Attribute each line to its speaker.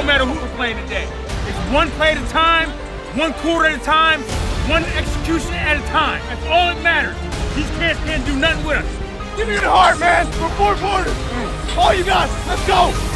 Speaker 1: don't matter who we're playing today. It's one play at a time, one quarter at a time, one execution at a time. That's all that matters. These cats can't do nothing with us.
Speaker 2: Give me the heart, man. We're four quarters. All you got. Let's go.